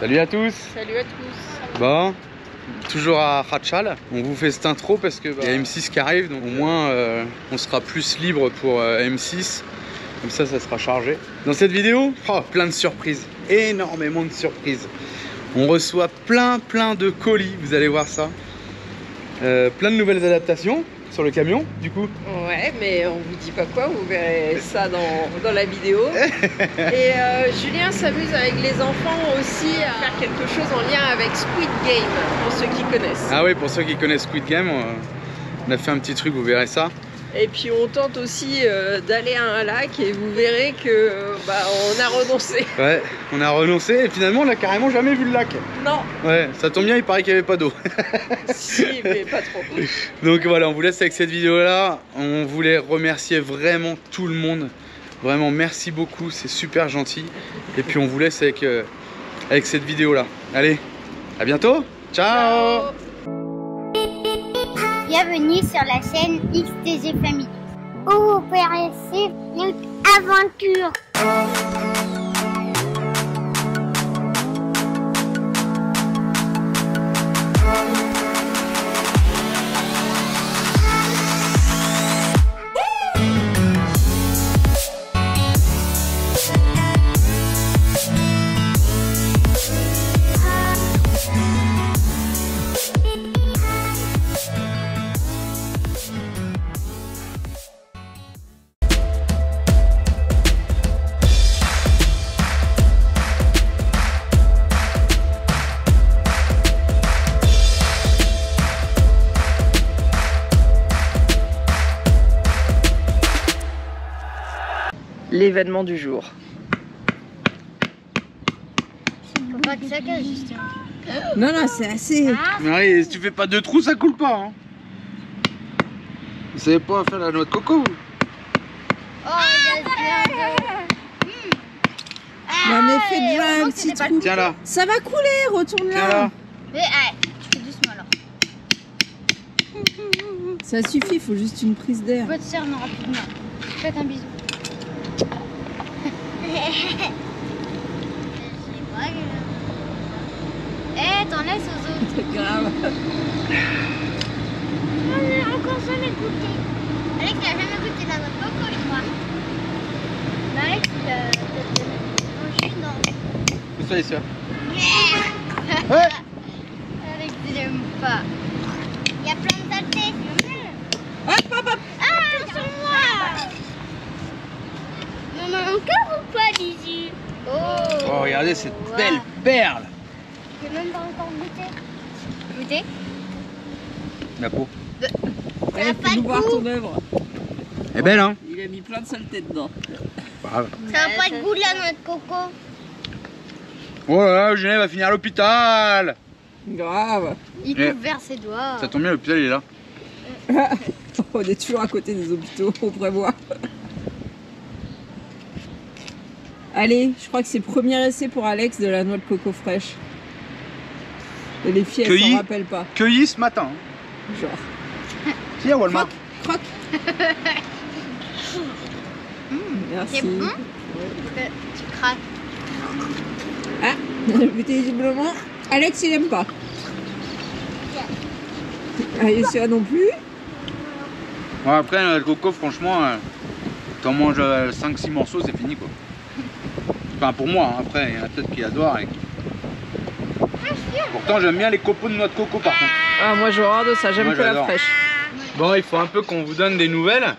Salut à tous Salut à tous Bon, toujours à Ratchal. On vous fait cette intro parce que bah, y a M6 qui arrive, donc au moins euh, on sera plus libre pour euh, M6. Comme ça, ça sera chargé. Dans cette vidéo, oh, plein de surprises, énormément de surprises. On reçoit plein plein de colis, vous allez voir ça. Euh, plein de nouvelles adaptations sur le camion, du coup. Ouais, mais on vous dit pas quoi, vous verrez ça dans, dans la vidéo. Et euh, Julien s'amuse avec les enfants aussi à faire quelque chose en lien avec Squid Game, pour ceux qui connaissent. Ah oui, pour ceux qui connaissent Squid Game, on on a fait un petit truc, vous verrez ça. Et puis on tente aussi euh, d'aller à un lac et vous verrez que bah, on a renoncé. Ouais, on a renoncé et finalement on a carrément jamais vu le lac. Non, Ouais, ça tombe bien, il paraît qu'il n'y avait pas d'eau. si, mais pas trop. Donc voilà, on vous laisse avec cette vidéo là. On voulait remercier vraiment tout le monde. Vraiment, merci beaucoup, c'est super gentil. Et puis on vous laisse avec, euh, avec cette vidéo là. Allez, à bientôt. Ciao Bienvenue sur la chaîne XTG Family. Où vous verrez une aventure. L'événement du jour. Faut pas que ça casse justement. Non, non, c'est assez. Ouais, si tu fais pas deux trous, ça coule pas. Hein. Vous savez pas faire la noix de coco vous Oh, de... Non, mais fais déjà un petit trou. Tiens là, Ça va couler, retourne tiens là. là. Mais ah, tu fais doucement alors. Ça suffit, il faut juste une prise d'air. Votre sœur, non, rapidement. Faites un bisou. Eh, t'en laisses aux autres. C'est grave. On a encore jamais goûté. Alex n'a jamais goûté la noix de coco, je crois. Mais Alex, il a suis dans. Pousse-toi les soeurs. Alex, il aime pas. Il y a plein de saletés. Hop, hop, hop. Ah, sur moi a encore pas, Oh Oh, regardez cette Wow. belle perle. J'ai même pas encore goûté. Goûté La peau. Allez, pas fais-nous de voir goût. ton œuvre. Elle est belle hein Il a mis plein de saleté dedans. Brave. Ça n'a pas de goût la noix de coco. Oh là là, Eugénie va finir à l'hôpital. Grave. Il Eh. coupe vers ses doigts. Ça tombe bien, l'hôpital il est là. On est toujours à côté des hôpitaux, on prévoit. Allez, je crois que c'est premier essai pour Alex de la noix de coco fraîche. Et les filles, elles s'en rappellent pas. Cueilli ce matin. Genre, à Walmart. croque. Mmh, merci. C'est bon Tu craques. Ah, visiblement, Alex il aime pas. Aïssa non plus. Bon, après, le coco, franchement, euh, t'en manges 5-6 morceaux, c'est fini quoi. Enfin, pour moi, hein. après, il y en a peut-être qui adorent. et- Pourtant, j'aime bien les copeaux de noix de coco par contre. Ah, moi j'ai horreur de ça, j'aime que la fraîche. Bon, il faut un peu qu'on vous donne des nouvelles.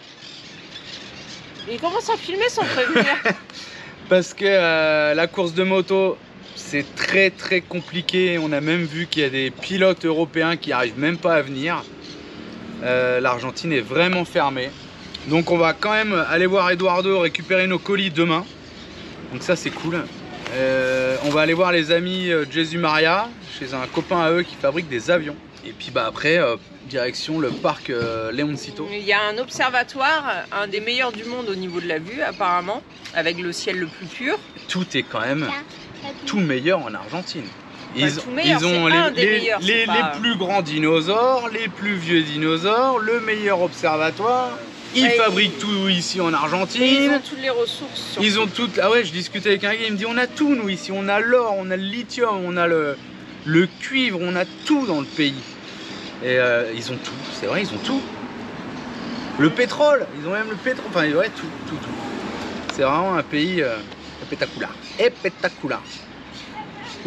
Il commence à filmer sans prévenir? Parce que euh, la course de moto, c'est très très compliqué. On a même vu qu'il y a des pilotes européens qui arrivent même pas à venir. Euh, L'Argentine est vraiment fermée. Donc on va quand même aller voir Eduardo récupérer nos colis demain. Donc ça c'est cool. Euh, on va aller voir les amis euh, Jésus Maria chez un copain à eux qui fabrique des avions. Et puis bah après, euh, direction le parc euh, Leoncito. Il y a un observatoire, un des meilleurs du monde au niveau de la vue apparemment, avec le ciel le plus pur. Tout est quand même tout meilleur en Argentine. Pas tout meilleur, ils ont c'est les, un des les- meilleurs, les- c'est pas- les plus grands dinosaures, les plus vieux dinosaures, le meilleur observatoire. Ils Ouais, fabriquent ils- tout ici en Mais ils Argentine. ont toutes les ressources. Ils ont toutes. Ah ouais, je discutais avec un gars, il me dit on a tout nous ici, on a l'or, on a le lithium, on a le, le cuivre, on a tout dans le pays. Et euh, ils ont tout, c'est vrai, ils ont tout. Le pétrole, ils ont même le pétrole, enfin ouais, tout, tout, tout. C'est vraiment un pays euh, espectacular. Espectacular.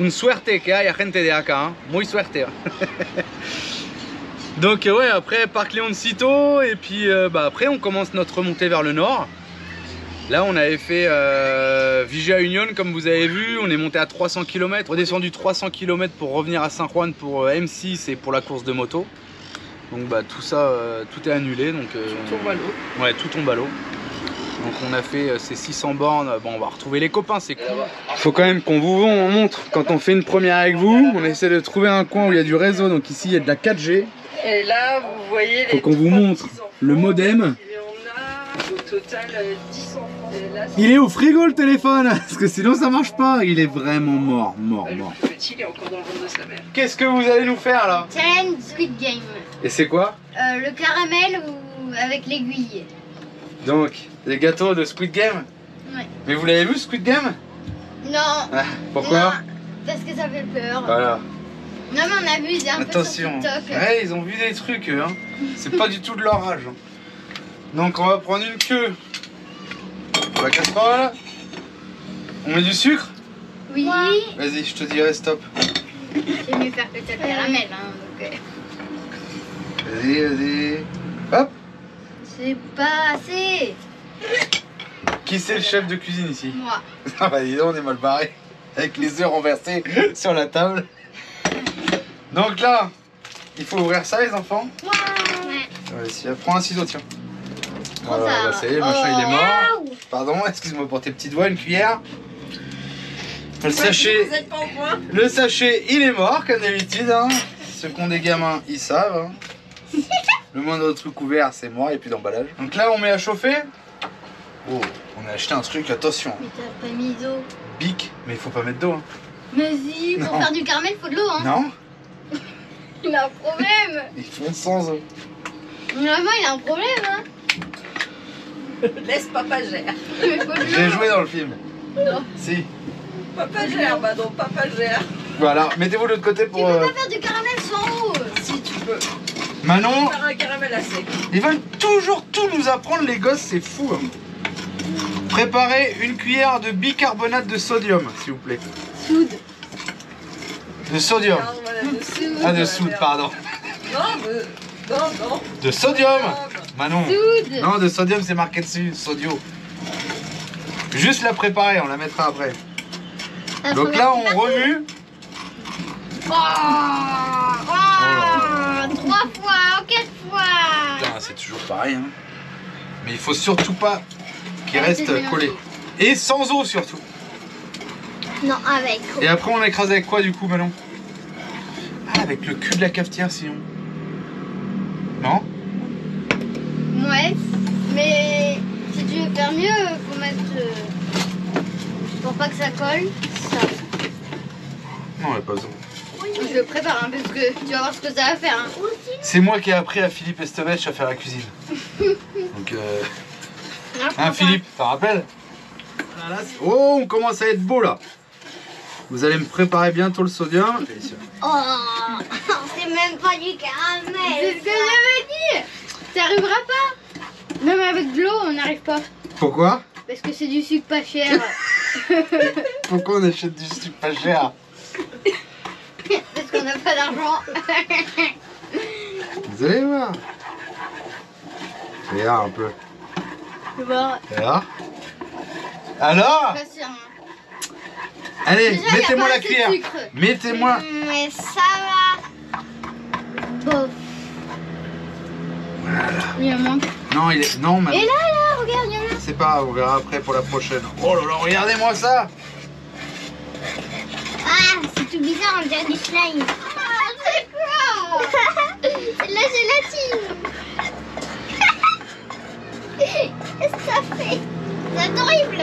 Un suerte que hay gente de acá, hein. muy suerte. Donc euh, ouais, après Parc Leoncito et puis euh, bah, après on commence notre remontée vers le nord. Là on avait fait euh, Vigia Union comme vous avez vu, on est monté à 300 km, redescendu 300 km pour revenir à Saint Juan pour euh, M6 et pour la course de moto. Donc bah tout ça, euh, tout est annulé donc euh, Tout tombe à l'eau. Ouais, tout tombe à l'eau. Donc on a fait euh, ces 600 bornes. Bon, on va retrouver les copains, c'est cool. Faut quand même qu'on vous on montre quand on fait une première avec vous. On essaie de trouver un coin où il y a du réseau. Donc ici, il y a de la 4G. Et là, vous voyez les. Faut qu'on vous montre le modem. Et on a au total euh, 10 enfants. Et là, c'est- Il est au frigo le téléphone Parce que sinon ça marche pas. Il est vraiment mort, mort, le mort. plus petit, il est encore dans le ventre de sa mère. Qu'est-ce que vous allez nous faire là? Challenge Squid Game. Et c'est quoi? Euh, le caramel ou avec l'aiguille Donc, les gâteaux de Squid Game? Ouais. Mais vous l'avez vu Squid Game? Non. Ah, Pourquoi? Non, Parce que ça fait peur. Voilà. Non mais on a vu, c'est un Attention. peu sur TikTok. Ouais, ils ont vu des trucs, eux, hein. C'est pas du tout de leur âge. hein. Donc, on va prendre une queue pour la casserole. On met du sucre? Oui. Vas-y, je te dirai stop. C'est mieux faire que ça le caramel. Hein, donc, euh, Vas-y, vas-y. Hop c'est pas assez. Qui c'est le chef de cuisine ici? Moi. Ah bah dis donc, on est mal barré. Avec les œufs renversés sur la table. Donc là, il faut ouvrir ça, les enfants. Ouais. Vas-y, prends un ciseau, tiens. Voilà, ça. bah, ça y est, le machin, il est Oh. mort. Pardon, excuse-moi pour tes petites doigts, une cuillère. Le sachet, le sachet, il est mort, comme d'habitude. Hein. Ceux qui ont des gamins, ils savent. hein. Le moindre truc ouvert, c'est mort, et puis d'emballage. Donc là, on met à chauffer. Oh, on a acheté un truc, attention. Mais t'as pas mis d'eau. Bic, mais il faut pas mettre d'eau. Hein. Mais si, pour Non. faire du caramel, faut de l'eau. Hein. Non, Il a un problème. ils font sans eau. Maman, il a un problème. Hein. Laisse papa gère. Mais J'ai joué dans le film. Non. Si. Papa gère, bah non, papa gère. Voilà, mettez-vous de l'autre côté Tu pour. peux euh, pas faire du caramel sans eau. Si tu peux. Manon, Faire un caramel à sec. ils veulent toujours tout nous apprendre, les gosses, c'est fou. hein. Préparez une cuillère de bicarbonate de sodium, s'il vous plaît. Soude. De sodium. Voilà, de. Ah, de soude, pardon. Non, mais... non, non. De sodium Manon. Soude. Non, de sodium, c'est marqué dessus, sodio. Juste la préparer, on la mettra après. Ça Donc là, on remue. Oh, oh, trois fois, quatre fois. Putain, c'est toujours pareil. Hein. Mais il faut surtout pas qu'il reste de collé. Et sans eau surtout. Non, avec. Et après, on écrase avec quoi du coup, Manon Ah, avec le cul de la cafetière sinon. Non Ouais, mais si tu veux faire mieux, faut mettre. euh, pour pas que ça colle, ça. Non, a pas besoin. Je le prépare hein, parce que tu vas voir ce que ça va faire. Hein. C'est moi qui ai appris à Philippe Estevech à faire la cuisine. Donc, euh... Hein, Philippe, t'en rappelles Voilà, c'est- Oh, on commence à être beau là. Vous allez me préparer bientôt le sodium. Oh, c'est même pas du caramel. C'est ce que j'avais dit. T'arriveras pas. Même avec de l'eau, on n'arrive pas. Pourquoi Parce que c'est du sucre pas cher. Pourquoi on achète du sucre pas cher parce qu'on n'a pas d'argent. Vous allez voir. Regarde un peu. Tu vois, Regarde. Alors pas sûr. hein. Allez, mettez-moi la cuillère. Mettez-moi. Mais ça va. Bof. Il en manque. Non, il est. Non, Et maintenant. là, là, regarde, il y en a. C'est pas grave, on verra après pour la prochaine. Oh là là, regardez-moi ça Ah, c'est tout bizarre, on dirait du slime. Ah, c'est quoi? C'est de la gélatine. Qu'est-ce que ça fait? C'est horrible.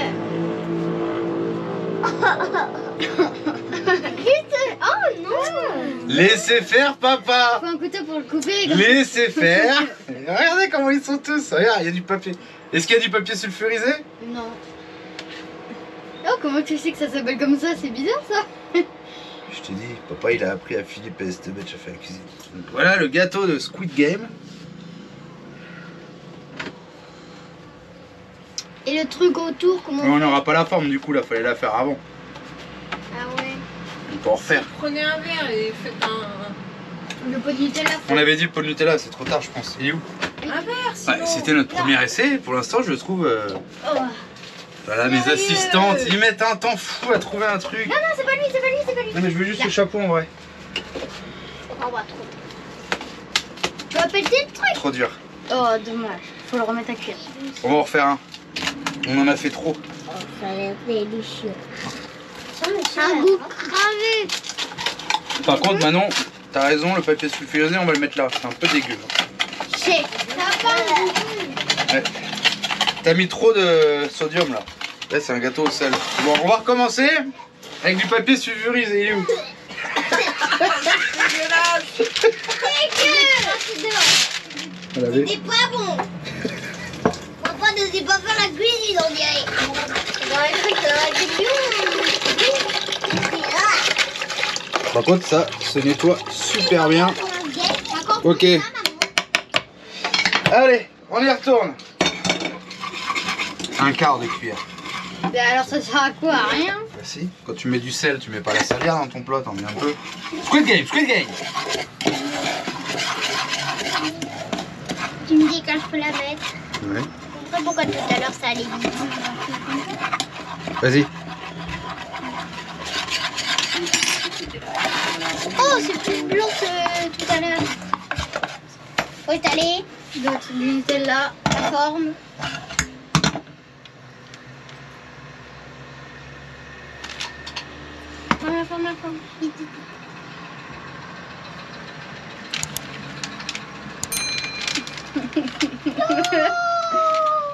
Oh non Laissez faire, papa Faut un couteau pour le couper. Laissez faire Regardez comment ils sont tous Regarde, il y a du papier. Est-ce qu'il y a du papier sulfurisé? Non. Oh, comment tu sais que ça s'appelle comme ça? C'est bizarre ça. Je t'ai dit, papa il a appris à Philippe et Estebet à faire la cuisine. Voilà le gâteau de Squid Game. Et le truc autour, comment On n'aura pas la forme du coup là, fallait la faire avant. Ah ouais. On peut en refaire. Prenez un verre et faites un, Le pot de Nutella. On avait dit le pot de Nutella, c'est trop tard je pense. Il est où un verre. Sinon... Ouais, C'était notre premier essai, pour l'instant je le trouve... euh, Oh. Voilà mes assistantes, ils mettent un temps fou à trouver un truc. Non, c'est pas lui, c'est pas lui, c'est pas lui. Non mais je veux juste le chapeau en vrai. Oh, bah, trop. Tu vas péter le truc Trop dur. Oh, dommage. Faut le remettre à cuire. On va en refaire un. On en a fait trop. Ça a l'air délicieux. Un goût cravé. Par contre Manon, t'as raison, le papier sulfurisé on va le mettre là. C'est un peu dégueu. C'est. Ouais. T'as mis trop de sodium là. Là c'est un gâteau au sel. Bon on va recommencer avec du papier sulfurisé. Il est où On l'avait. C'est pas bon. Ne pas faire la cuisine, on dirait. Par contre ça se nettoie super bien. Ok. Allez, on y retourne. Un quart de cuillère. Mais alors ça sert à quoi? À rien Bah si, quand tu mets du sel, tu mets pas la salière dans ton plat, t'en mets un peu. Squid Game, Squid Game Tu me dis quand je peux la mettre. Ouais. Pourquoi tout à l'heure ça allait vite. Vas-y. Oh, c'est plus blanc que tout à l'heure. Faut étaler. Donc, Nutella, la. Forme, la forme, la forme. Vite, vite.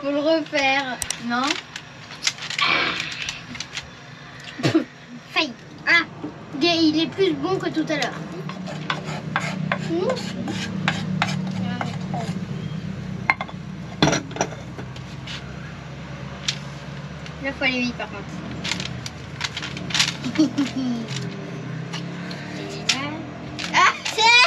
Faut le refaire, non Faille. Ah, il est plus bon que tout à l'heure. Là, faut aller vite par contre. ah, c'est...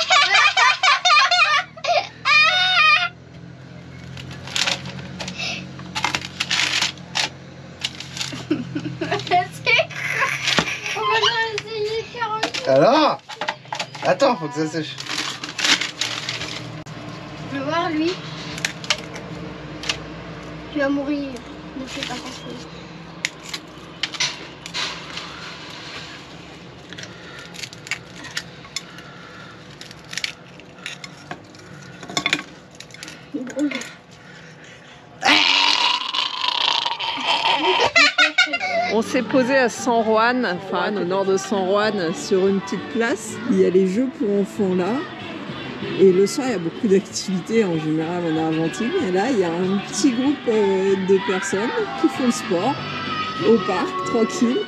On va essayer de faire un Alors Attends, faut que ça sèche. Je veux voir lui. Tu vas mourir. Ne fais pas ça. On s'est posé à San Juan, enfin au nord de San Juan, sur une petite place. Il y a les jeux pour enfants là. Et le soir, il y a beaucoup d'activités en général en Argentine. Et là, il y a un petit groupe euh, de personnes qui font le sport au parc, tranquille.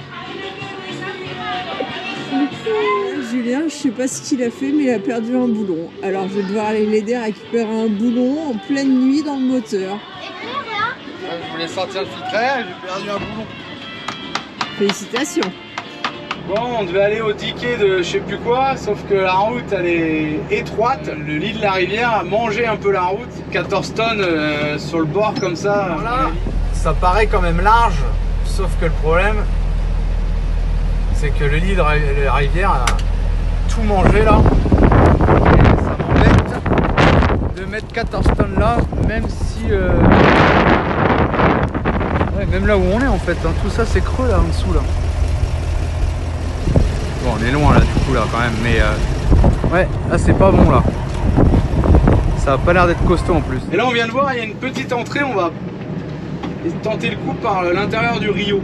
Julien, je sais pas ce qu'il a fait, mais il a perdu un boulon. Alors, je vais devoir aller l'aider à récupérer un boulon en pleine nuit dans le moteur. Je voulais sortir le filtre j'ai perdu un boulon. Félicitations. Bon, on devait aller au ticket de je sais plus quoi, sauf que la route elle est étroite. Le lit de la rivière a mangé un peu la route. 14 tonnes euh, sur le bord comme ça. ça paraît quand même large, sauf que le problème, c'est que le lit de la rivière a tout mangé là. Et ça m'embête de mettre 14 tonnes là, même si. euh, même là où on est en fait, hein. tout ça c'est creux là en dessous là. Bon, on est loin là du coup là quand même, mais euh, ouais, là c'est pas bon là. Ça a pas l'air d'être costaud en plus. Et là on vient de voir, il y a une petite entrée, on va tenter le coup par l'intérieur du Rio.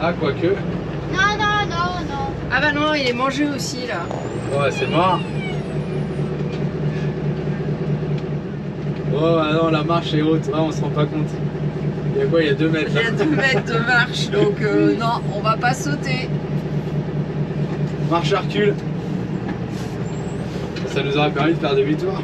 Ah, quoique. Non, non, non, non. Ah bah non, il est mangé aussi là. Ouais, c'est mort. Oh, ah non, la marche est haute, Ah, on se rend pas compte. Il y a quoi Il y a 2 mètres Il y a 2 mètres de marche, donc euh, non, on va pas sauter. Marche à recul. Ça nous aurait permis de faire demi-tour.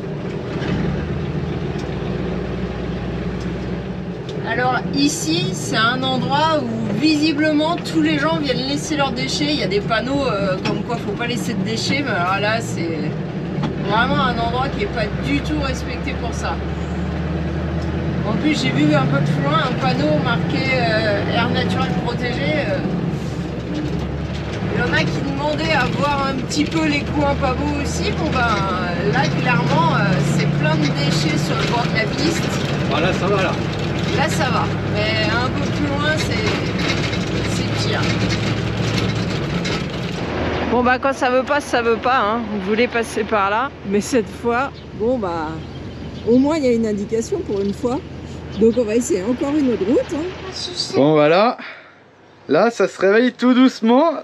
Alors ici, c'est un endroit où visiblement tous les gens viennent laisser leurs déchets. Il y a des panneaux euh, comme quoi faut pas laisser de déchets, mais alors là, c'est vraiment un endroit qui est pas du tout respecté pour ça. En plus, j'ai vu un peu plus loin un panneau marqué euh, air naturel protégé. euh. Il y en a qui demandaient à voir un petit peu les coins pas beaux aussi. Bon ben là, clairement, euh, c'est plein de déchets sur le bord de la piste. Voilà, ça va là. Là ça va, mais un peu plus loin c'est pire. Bon bah quand ça veut pas, ça veut pas, hein. Vous voulez passer par là. Mais cette fois, bon bah, au moins il y a une indication pour une fois. Donc on va essayer encore une autre route. hein. Bon voilà, là ça se réveille tout doucement.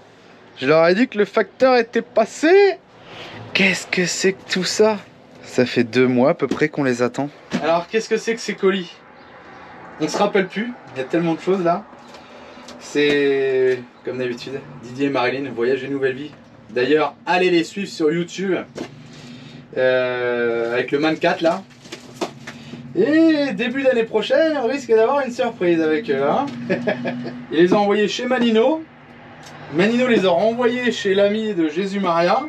Je leur ai dit que le facteur était passé. Qu'est-ce que c'est que tout ça? Ça fait deux mois à peu près qu'on les attend. Alors qu'est-ce que c'est que ces colis? On se rappelle plus, il y a tellement de choses là. C'est comme d'habitude, Didier et Marilyn, Voyage et Nouvelle Vie. D'ailleurs, allez les suivre sur YouTube euh, avec le Man 4 là. Et début d'année prochaine, on risque d'avoir une surprise avec eux. Hein Ils les ont envoyés chez Manino. Manino les a renvoyés chez l'ami de Jésus Maria.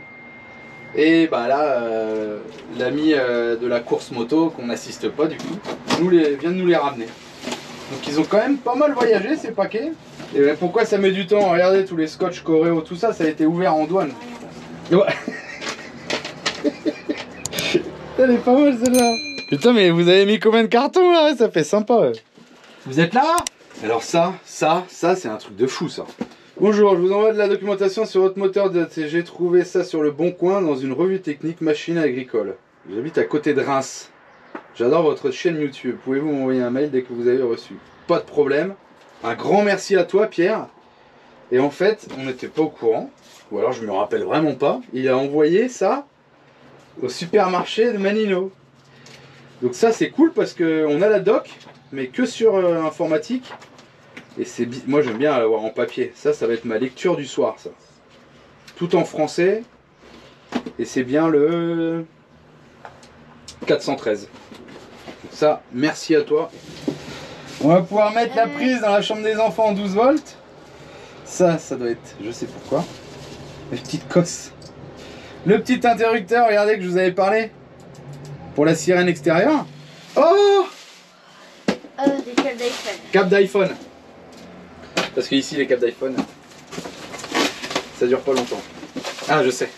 Et bah là, euh, l'ami euh, de la course moto, qu'on n'assiste pas du coup, nous vient de nous les ramener. Donc ils ont quand même pas mal voyagé ces paquets. Et ben, pourquoi ça met du temps Regardez tous les scotch coréo, tout ça, ça a été ouvert en douane. Ouais. Elle est pas mal celle-là. Putain, mais vous avez mis combien de cartons là? Ça fait sympa. ouais. Vous êtes là? Alors ça, ça, ça, c'est un truc de fou ça. Bonjour, je vous envoie de la documentation sur votre moteur de J'ai trouvé ça sur le bon coin dans une revue technique machine agricole. J'habite à côté de Reims. J'adore votre chaîne YouTube. Pouvez-vous m'envoyer un mail dès que vous avez reçu? Pas de problème. Un grand merci à toi, Pierre. Et en fait, on n'était pas au courant, ou alors je me rappelle vraiment pas. Il a envoyé ça au supermarché de Manino. Donc ça, c'est cool parce que on a la doc, mais que sur euh, informatique. Et c'est moi j'aime bien l'avoir en papier. Ça, ça va être ma lecture du soir, ça. Tout en français. Et c'est bien le 413. Donc ça, merci à toi. On va pouvoir mettre la prise dans la chambre des enfants en 12 volts. Ça, ça doit être, je sais pourquoi. Les petites cosses. Le petit interrupteur, regardez que je vous avais parlé. Pour la sirène extérieure. Oh Euh, des câbles d'iPhone. Cap d'iPhone. Parce que ici les câbles d'iPhone, ça dure pas longtemps. Ah, je sais.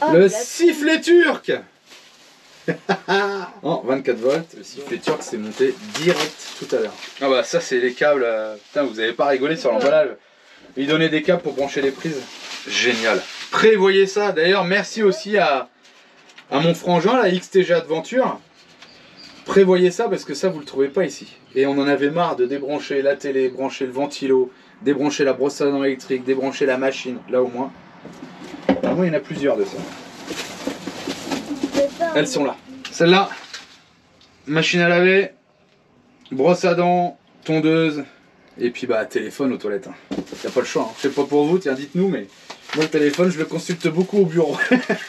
Oh, le sifflet turc En 24 volts, le sifflet turc s'est monté direct tout à l'heure. Ah bah ça c'est les câbles, euh, putain vous avez pas rigolé sur l'emballage. Il donnait des câbles pour brancher les prises. Génial. Prévoyez ça. D'ailleurs merci aussi à, à mon frangin, la XTG Adventure. Prévoyez ça parce que ça vous le trouvez pas ici. Et on en avait marre de débrancher la télé, brancher le ventilo, débrancher la brosse à dents électrique, débrancher la machine. Là au moins. Au moins il y en a plusieurs de ça. Elles sont là. Celle-là, machine à laver, brosse à dents, tondeuse, et puis bah téléphone aux toilettes. hein. Y a pas le choix. hein. Sais pas pour vous, tiens dites-nous, mais moi le téléphone je le consulte beaucoup au bureau.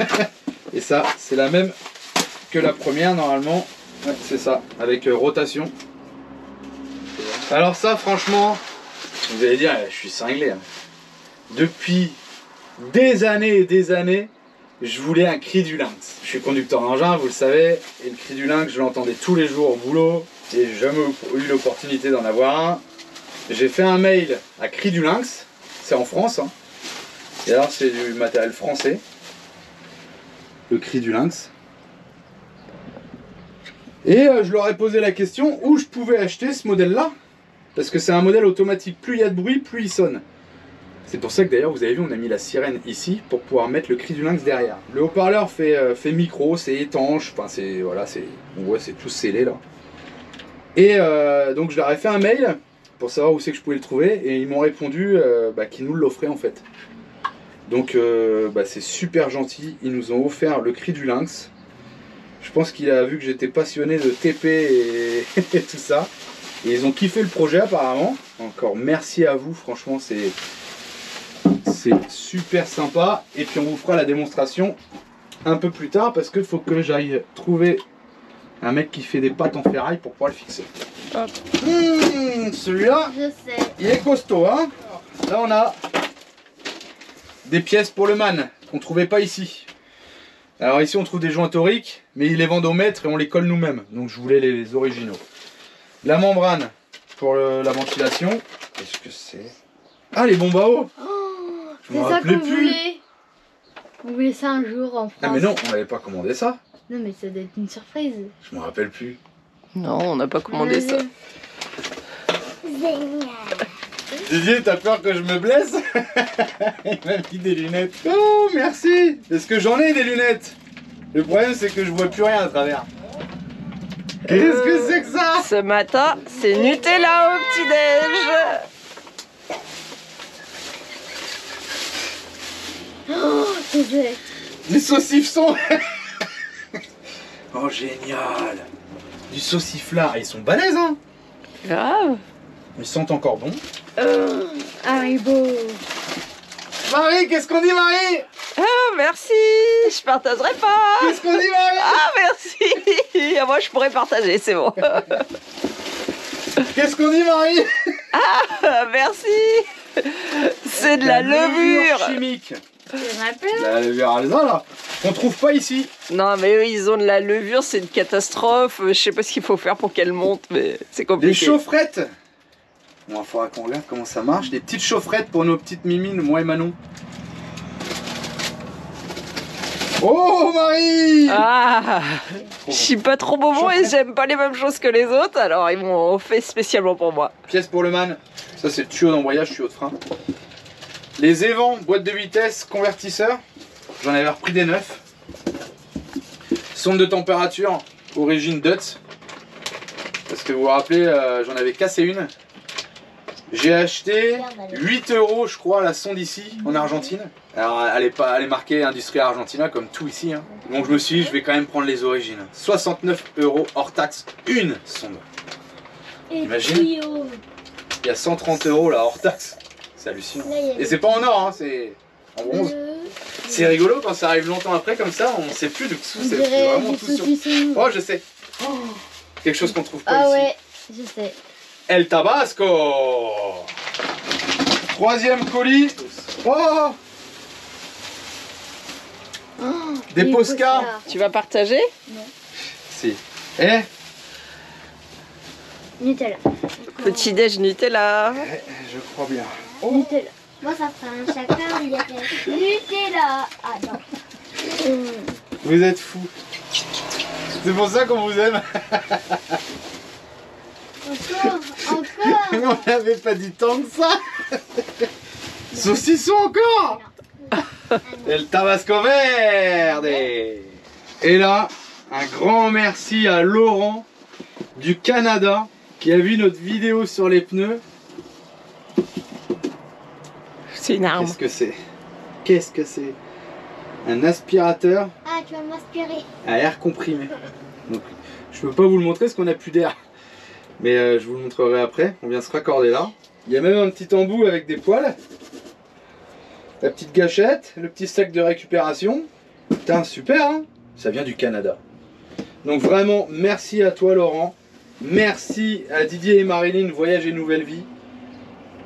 et ça, c'est la même que la première normalement. Ouais, c'est ça, avec euh, rotation. Alors ça, franchement, vous allez dire, je suis cinglé. hein. Depuis des années et des années, je voulais un cri du lynx. Je suis conducteur d'engin, vous le savez, et le cri du lynx, je l'entendais tous les jours au boulot, et j'ai jamais eu l'opportunité d'en avoir un. J'ai fait un mail à Cri du Lynx, c'est en France, hein. et alors c'est du matériel français. Le Cri du Lynx. Et euh, je leur ai posé la question où je pouvais acheter ce modèle-là? Parce que c'est un modèle automatique, plus il y a de bruit, plus il sonne. C'est pour ça que d'ailleurs, vous avez vu, on a mis la sirène ici pour pouvoir mettre le cri du lynx derrière. Le haut-parleur fait, euh, micro, c'est étanche, enfin c'est voilà, c'est on voit c'est tout scellé là. Et euh, donc je leur ai fait un mail pour savoir où c'est que je pouvais le trouver et ils m'ont répondu euh, bah, qu'ils nous l'offraient en fait. Donc bah, c'est super gentil, ils nous ont offert le cri du lynx. Je pense qu'il a vu que j'étais passionné de TP et, et tout ça. Et ils ont kiffé le projet apparemment. Encore merci à vous, franchement c'est c'est super sympa. Et puis on vous fera la démonstration un peu plus tard parce qu'il faut que j'aille trouver un mec qui fait des pattes en ferraille pour pouvoir le fixer. Mmh, Celui-là, il est costaud. Hein Là on a des pièces pour le man qu'on trouvait pas ici. Alors ici on trouve des joints toriques, mais ils les vendent au mètre et on les colle nous-mêmes. Donc je voulais les originaux. La membrane pour le- la ventilation. Qu'est-ce que c'est? Ah les bombes à eau Oh, c'est me ça qu'on plus. voulait. On voulait ça un jour en France. Ah mais non, on n'avait pas commandé ça. Non, mais ça doit être une surprise. Je me rappelle plus. Non, on n'a pas commandé ça. Génial. Didier, t'as peur que je me blesse Il m'a mis des lunettes. Oh, merci Est-ce que j'en ai des lunettes? Le problème, c'est que je vois plus rien à travers. Qu'est-ce que c'est que ça? Ce matin, c'est Nutella au petit-déj. Oh, c'est vrai. Du saucifson Oh, génial Du sauciflard. Ils sont balèzes, hein Grave. Ils sentent encore bon. Oh, Haribo. Marie, qu'est-ce qu'on dit, Marie? Oh, merci. Je partagerai pas. Qu'est-ce qu'on dit, Marie? Ah, merci. Moi, je pourrais partager, c'est bon. Qu'est-ce qu'on dit, Marie? Ah, merci. C'est de la levure. chimique. La levure alza, là. On trouve pas ici. Non, mais eux, ils ont de la levure, c'est une catastrophe. Je sais pas ce qu'il faut faire pour qu'elle monte, mais c'est Des compliqué. chaufferettes Bon, il faudra qu'on regarde comment ça marche. Des petites chaufferettes pour nos petites mimines, moi et Manon. Oh Marie Ah, je suis pas trop bonbon et j'aime pas les mêmes choses que les autres, alors ils m'ont fait spécialement pour moi. Pièce pour le man. Ça c'est le tuyau d'embrayage, tuyau de frein. Les évents, boîte de vitesse, convertisseur. J'en avais repris des neufs. Sonde de température, origine Dutz. Parce que vous vous rappelez, euh, j'en avais cassé une. J'ai acheté 8 euros, je crois, la sonde ici, en Argentine. Alors, elle est, pas, elle est marquée Industrie Argentina, comme tout ici. hein. Donc, je me suis dit, je vais quand même prendre les origines. 69 euros hors taxe, une sonde. Imagine. Il y a 130 euros là, hors taxe. C'est hallucinant. Et c'est pas en or, hein, c'est en bronze. le- C'est rigolo quand ça arrive longtemps après, comme ça, on sait plus de On c'est vraiment tout sur. Oh, je sais. Quelque chose qu'on trouve pas Ah ici. ouais, je sais. El Tabasco Troisième colis. Oh Oh, Des Posca. Posca. Tu vas partager? Si. Eh Nutella. Petit déj Nutella. Eh, Je crois bien. Nutella. Moi, ça fera un chacun, il était Nutella. Ah non. Vous êtes fous. C'est pour ça qu'on vous aime. Encore, encore. On n'avait pas dit tant que ça. Saucisson encore El Tabasco Verde Et là, un grand merci à Laurent du Canada qui a vu notre vidéo sur les pneus. C'est une arme. Qu'est-ce que c'est Qu'est-ce que c'est Un aspirateur Ah, tu vas m'aspirer. à air comprimé. Donc, je peux pas vous le montrer parce qu'on a plus d'air. Mais euh, je vous le montrerai après. On vient se raccorder là. Il y a même un petit embout avec des poils. La petite gâchette, le petit sac de récupération. Putain, super, hein Ça vient du Canada. Donc vraiment, merci à toi Laurent. Merci à Didier et Marilyn, Voyage et Nouvelle Vie.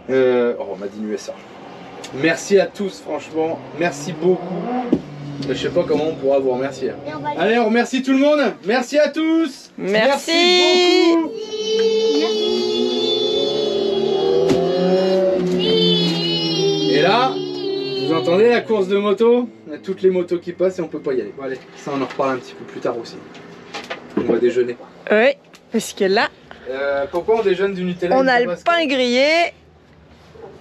Euh, oh, on m'a dit USA. Merci à tous, franchement. Merci beaucoup. Je sais pas comment on pourra vous remercier. Allez, on remercie tout le monde. Merci à tous. Merci. beaucoup. Et là, vous entendez la course de moto? On a toutes les motos qui passent et on peut pas y aller. Bon, allez, ça on en reparle un petit peu plus tard aussi. On va déjeuner. Oui, parce que là, Euh, pourquoi on déjeune du Nutella on a le pain grillé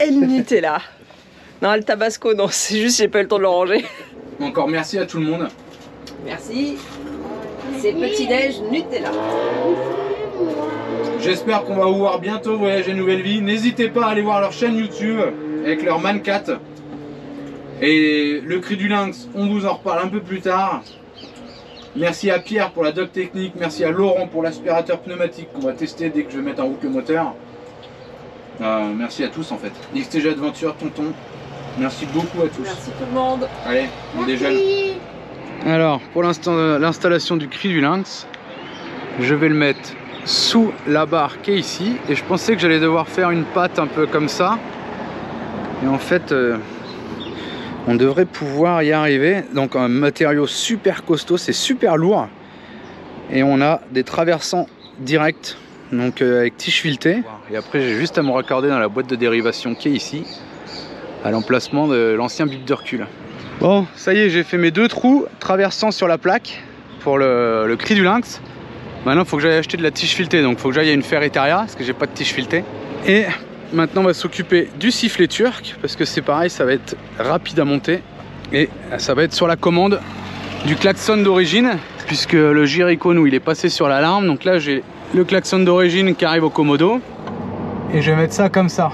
et le Nutella. Non, le Tabasco, non, c'est juste j'ai pas eu le temps de le ranger. Encore merci à tout le monde. Merci. C'est petit déj Nutella. J'espère qu'on va vous voir bientôt Voyage et Nouvelle Vie. N'hésitez pas à aller voir leur chaîne YouTube avec leur Mancat. Et le cri du lynx, on vous en reparle un peu plus tard. Merci à Pierre pour la doc technique, merci à Laurent pour l'aspirateur pneumatique qu'on va tester dès que je vais mettre en route le moteur. Euh, merci à tous en fait. XTG Adventure, tonton, merci beaucoup à tous. Merci tout le monde. Allez, on déjeune. Merci. Alors, pour l'instant, euh, l'installation du cri du lynx, je vais le mettre sous la barre qui est ici. Et je pensais que j'allais devoir faire une patte un peu comme ça. Et en fait, euh, on devrait pouvoir y arriver. Donc un matériau super costaud, c'est super lourd. Et on a des traversants directs, donc euh, avec tige filetée. Et après, j'ai juste à me raccorder dans la boîte de dérivation qui est ici, à l'emplacement de l'ancien bip de recul. Bon, ça y est, j'ai fait mes deux trous traversant sur la plaque pour le, cri du lynx. Maintenant, il faut que j'aille acheter de la tige filetée, donc il faut que j'aille à une ferretaria parce que j'ai pas de tige filetée. Et maintenant, on va s'occuper du sifflet turc parce que c'est pareil, ça va être rapide à monter et ça va être sur la commande du klaxon d'origine puisque le Jericho, nous, il est passé sur l'alarme. Donc là, j'ai le klaxon d'origine qui arrive au Komodo et je vais mettre ça comme ça.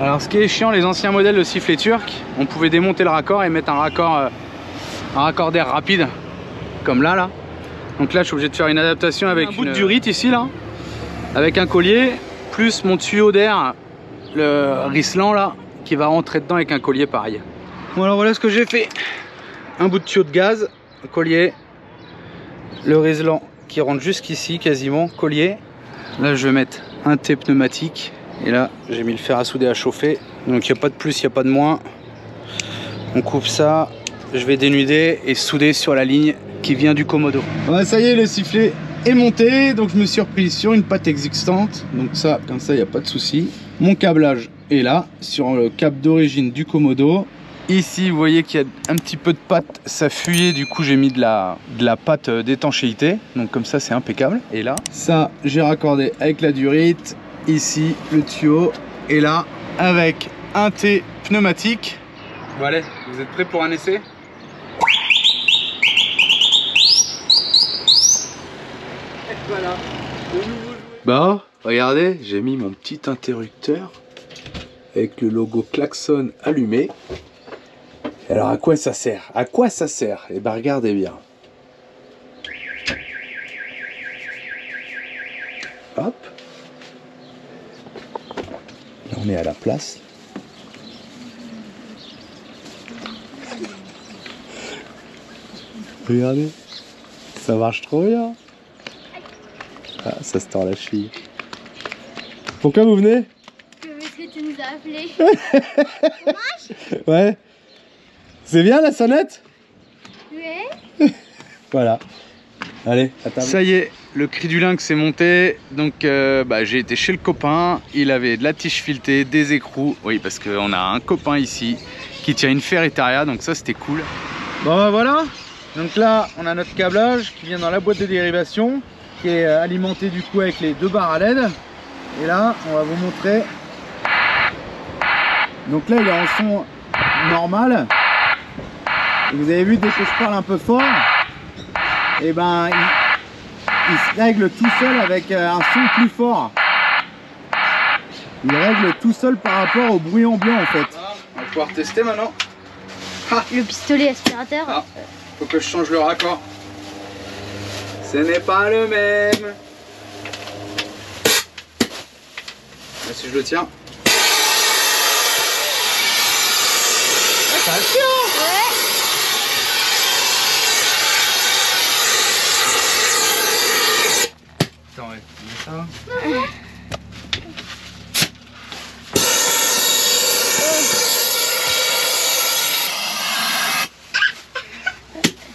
Alors ce qui est chiant, les anciens modèles de sifflet turc, on pouvait démonter le raccord et mettre un raccord, euh, un raccord d'air rapide, comme là, là. Donc là, je suis obligé de faire une adaptation avec un bout de durite ici, là, avec un collier, plus mon tuyau d'air, le Rislan, là, qui va rentrer dedans avec un collier pareil. Bon alors voilà ce que j'ai fait. Un bout de tuyau de gaz, un collier, le Rislan qui rentre jusqu'ici quasiment, collier. Là, je vais mettre un T pneumatique et là, j'ai mis le fer à souder à chauffer. Donc il n'y a pas de plus, il n'y a pas de moins. On coupe ça. Je vais dénuder et souder sur la ligne qui vient du Komodo. Ouais, ça y est, le sifflet est monté. Donc je me suis repris sur une patte existante. Donc ça, comme ça, il n'y a pas de souci. Mon câblage est là, sur le câble d'origine du Komodo. Ici, vous voyez qu'il y a un petit peu de pâte, ça fuyait, du coup j'ai mis de la, de la pâte d'étanchéité, donc comme ça c'est impeccable. Et là, ça j'ai raccordé avec la durite, ici le tuyau, et là avec un T pneumatique. Bon allez, vous êtes prêts pour un essai? Voilà. Bah, regardez, j'ai mis mon petit interrupteur avec le logo klaxon allumé. Alors à quoi ça sert? À quoi ça sert? Eh ben regardez bien. Hop. On est à la place. Regardez, ça marche trop bien. Ah, ça se tord la cheville. Pourquoi vous venez? Parce que tu nous as appelé. Ouais. C'est bien la sonnette? Ouais. Voilà. Allez, à. Ça y est, le cri du lynx est monté. Donc euh, bah, j'ai été chez le copain. Il avait de la tige filetée, des écrous. Oui, parce qu'on a un copain ici qui tient une ferretaria. Donc ça, c'était cool. Bon, bah, voilà. Donc là, on a notre câblage qui vient dans la boîte de dérivation qui est euh, alimenté du coup avec les deux barres à LED. Et là, on va vous montrer. Donc là, il est en son normal. Et vous avez vu, dès que je parle un peu fort, et ben il, il se règle tout seul avec euh, un son plus fort. Il règle tout seul par rapport au bruit ambiant en fait. On va pouvoir tester maintenant. Le pistolet aspirateur. Ah. Faut que je change le raccord. Ce n'est pas le même. Là, si je le tiens. Ah, ça aspire, hein Ouais. Attends, ouais, on met ça.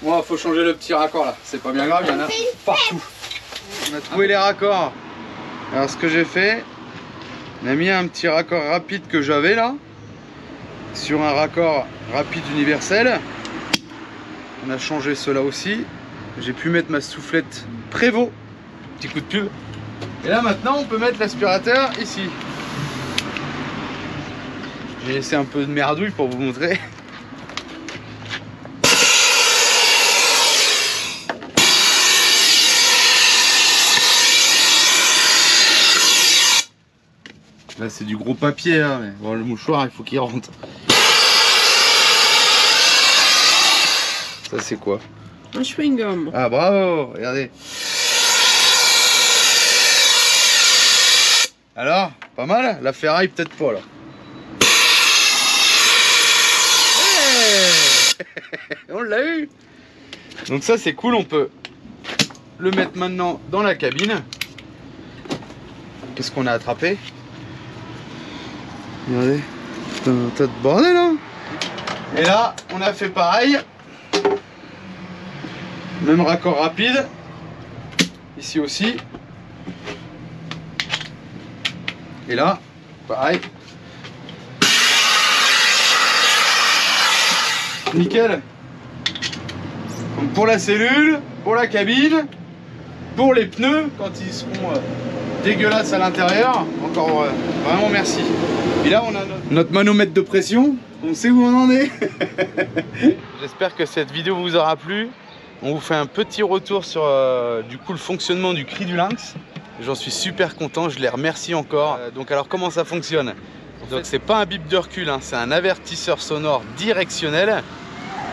Bon, faut changer le petit raccord là. C'est pas bien grave, il y en a partout. On a trouvé les raccords. Alors, ce que j'ai fait, on a mis un petit raccord rapide que j'avais là sur un raccord rapide universel. On a changé cela aussi. J'ai pu mettre ma soufflette Prévost. Petit coup de pub. Et là maintenant on peut mettre l'aspirateur ici. J'ai laissé un peu de merdouille pour vous montrer. Là c'est du gros papier hein, mais bon, le mouchoir il faut qu'il rentre. Ça c'est quoi? Un chewing-gum. Ah bravo, regardez. Alors, pas mal? La ferraille peut-être pas là. On l'a eu Donc ça c'est cool, on peut le mettre maintenant dans la cabine. Qu'est-ce qu'on a attrapé? Regardez, putain, tas de bordel hein Et là, on a fait pareil. Même raccord rapide. Ici aussi. Et là, pareil. Nickel. Donc pour la cellule, pour la cabine, pour les pneus, quand ils seront euh, dégueulasses à l'intérieur, encore euh, vraiment merci. Et là, on a notre, notre manomètre de pression. On sait où on en est. J'espère que cette vidéo vous aura plu. On vous fait un petit retour sur euh, du coup le fonctionnement du cri du lynx. J'en suis super content, je les remercie encore. Euh, donc alors comment ça fonctionne? Donc c'est pas un bip de recul, hein, c'est un avertisseur sonore directionnel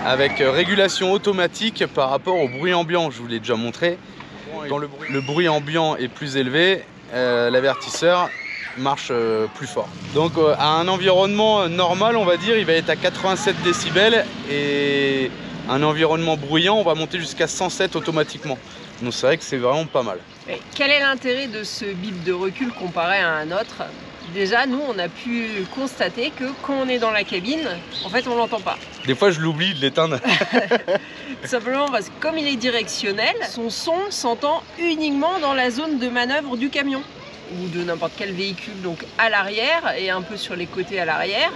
avec euh, régulation automatique par rapport au bruit ambiant. Je vous l'ai déjà montré. Quand le bruit, le bruit ambiant est plus élevé, euh, l'avertisseur marche euh, plus fort. Donc euh, à un environnement normal, on va dire, il va être à 87 décibels et un environnement bruyant, on va monter jusqu'à 107 automatiquement. Donc c'est vrai que c'est vraiment pas mal. Quel est l'intérêt de ce bip de recul comparé à un autre? Déjà, nous, on a pu constater que quand on est dans la cabine, en fait, on l'entend pas. Des fois je l'oublie de l'éteindre. Tout simplement parce que comme il est directionnel, son son s'entend uniquement dans la zone de manœuvre du camion ou de n'importe quel véhicule, donc à l'arrière et un peu sur les côtés à l'arrière,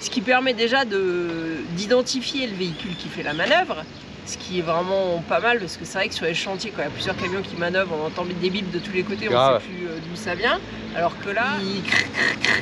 ce qui permet déjà de- d'identifier le véhicule qui fait la manœuvre, ce qui est vraiment pas mal parce que c'est vrai que sur les chantiers, quand il y a plusieurs camions qui manœuvrent, on entend des bips de tous les côtés, on Grave. sait plus euh, d'où ça vient, alors que là, il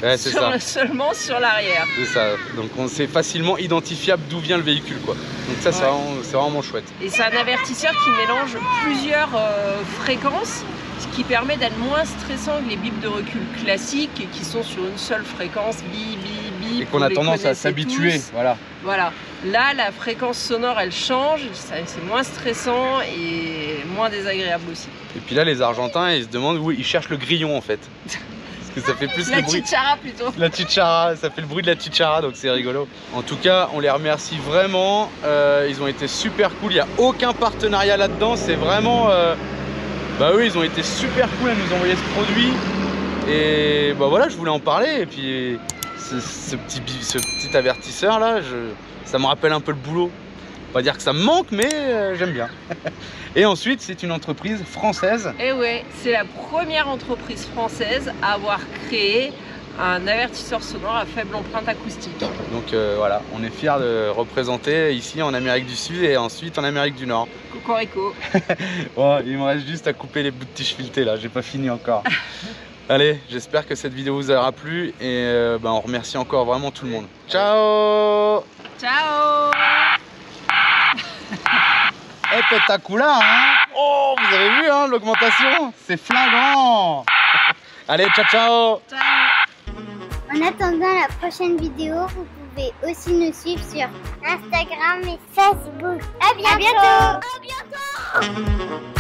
Ouais, c'est sur ça. le- seulement sur l'arrière. C'est ça. Donc on sait facilement identifiable d'où vient le véhicule quoi. Donc ça c'est Ouais. vraiment, c'est vraiment chouette. Et c'est un avertisseur qui mélange plusieurs euh, fréquences, ce qui permet d'être moins stressant que les bips de recul classiques qui sont sur une seule fréquence, bip, bip, bip. Et qu'on a tendance à s'habituer. Voilà. Voilà. Là, la fréquence sonore, elle change, c'est moins stressant et moins désagréable aussi. Et puis là les Argentins ils se demandent où ils cherchent le grillon en fait. Parce que ça fait plus La le bruit. chichara plutôt. La chichara, ça fait le bruit de la chichara, donc c'est rigolo. En tout cas, on les remercie vraiment. Euh, ils ont été super cool. Il n'y a aucun partenariat là-dedans. C'est vraiment. euh, Bah oui, ils ont été super cool à nous envoyer ce produit. Et bah voilà, je voulais en parler. Et puis ce, ce petit, bi- ce petit avertisseur là, je- ça me rappelle un peu le boulot. On va dire que ça me manque, mais euh, j'aime bien. Et ensuite, c'est une entreprise française. Et ouais, c'est la première entreprise française à avoir créé un avertisseur sonore à faible empreinte acoustique. Donc euh, voilà, on est fiers de représenter ici en Amérique du Sud et ensuite en Amérique du Nord. Cocorico. Oh, il me reste juste à couper les bouts de tige filetée là, j'ai pas fini encore. Allez, j'espère que cette vidéo vous aura plu et euh, bah, on remercie encore vraiment tout le monde. Ciao Ciao Eh pétacoula hein Oh, vous avez vu hein, l'augmentation? C'est flagrant Allez, ciao ciao En attendant la prochaine vidéo, vous pouvez aussi nous suivre sur Instagram et Facebook. À bientôt. À bientôt. À bientôt.